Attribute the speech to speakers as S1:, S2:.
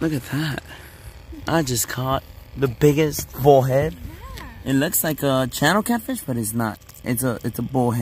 S1: Look at that. I just caught the biggest bullhead. It looks like a channel catfish, but it's not. It's a it's a bullhead.